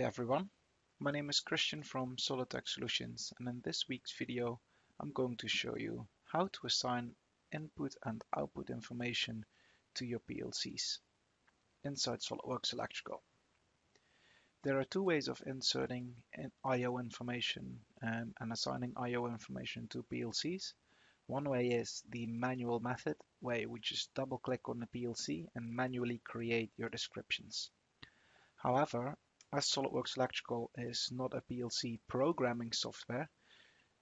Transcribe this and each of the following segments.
everyone, my name is Christian from Solutech Solutions and in this week's video I'm going to show you how to assign input and output information to your PLCs inside SOLIDWORKS Electrical. There are two ways of inserting I.O. information um, and assigning I.O. information to PLCs. One way is the manual method where you would just double click on the PLC and manually create your descriptions. However, as SOLIDWORKS Electrical is not a PLC programming software,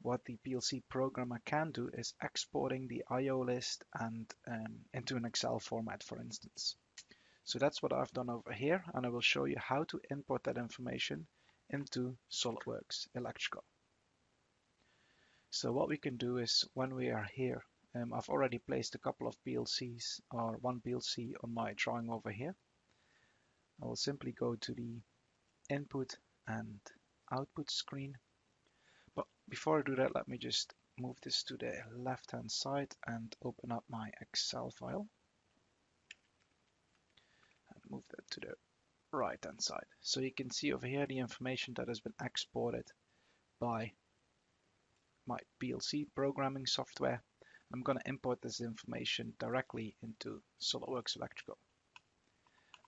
what the PLC programmer can do is exporting the I.O. list and um, into an Excel format, for instance. So that's what I've done over here, and I will show you how to import that information into SOLIDWORKS Electrical. So what we can do is when we are here, um, I've already placed a couple of PLCs or one PLC on my drawing over here. I will simply go to the input and output screen. But before I do that, let me just move this to the left hand side and open up my Excel file. And move that to the right hand side. So you can see over here the information that has been exported by my PLC programming software. I'm going to import this information directly into SOLIDWORKS Electrical.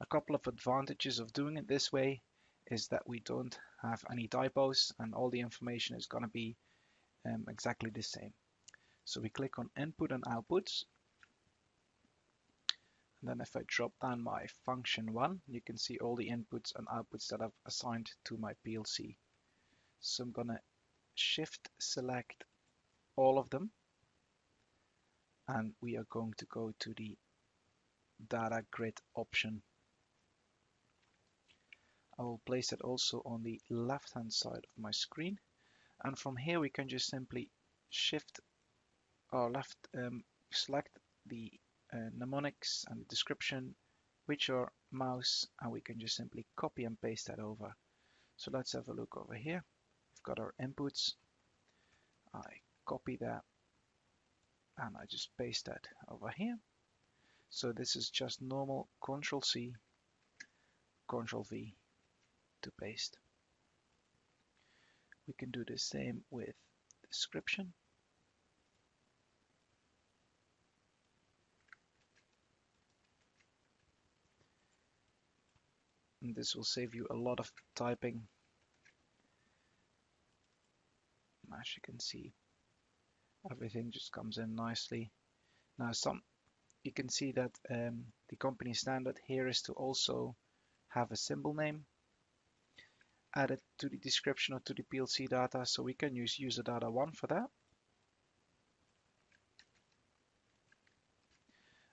A couple of advantages of doing it this way is that we don't have any typos and all the information is going to be um, exactly the same. So we click on input and outputs. And then if I drop down my function one, you can see all the inputs and outputs that I've assigned to my PLC. So I'm going to shift select all of them. And we are going to go to the data grid option I will place it also on the left hand side of my screen. And from here we can just simply shift or left um, select the uh, mnemonics and the description with your mouse and we can just simply copy and paste that over. So let's have a look over here. We've got our inputs. I copy that and I just paste that over here. So this is just normal control C control V to paste. We can do the same with description. And this will save you a lot of typing. As you can see, everything just comes in nicely. Now some you can see that um, the company standard here is to also have a symbol name added to the description or to the PLC data. So we can use user data 1 for that.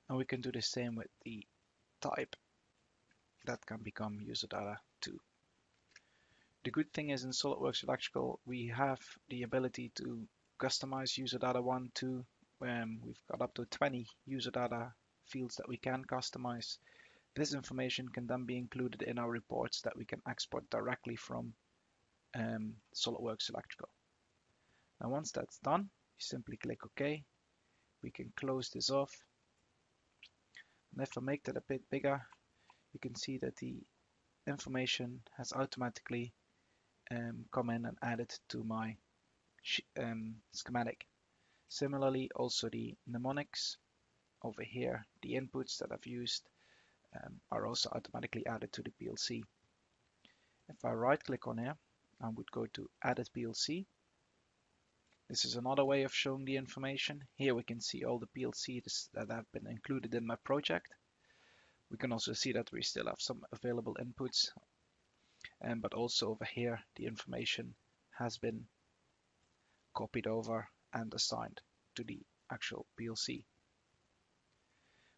And we can do the same with the type. That can become user data 2. The good thing is in SOLIDWORKS Electrical, we have the ability to customize user data 1, 2. Um, we've got up to 20 user data fields that we can customize. This information can then be included in our reports that we can export directly from um, SOLIDWORKS Electrical. Now once that's done, you simply click OK. We can close this off. And if I make that a bit bigger, you can see that the information has automatically um, come in and added to my um, schematic. Similarly, also the mnemonics over here, the inputs that I've used um, are also automatically added to the PLC. If I right click on here, I would go to Edit PLC. This is another way of showing the information. Here we can see all the PLCs that have been included in my project. We can also see that we still have some available inputs, um, but also over here the information has been copied over and assigned to the actual PLC.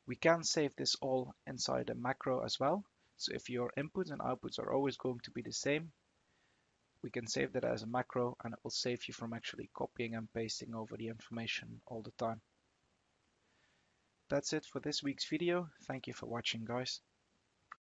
We can save this all inside a macro as well. So if your inputs and outputs are always going to be the same, we can save that as a macro and it will save you from actually copying and pasting over the information all the time. That's it for this week's video. Thank you for watching guys.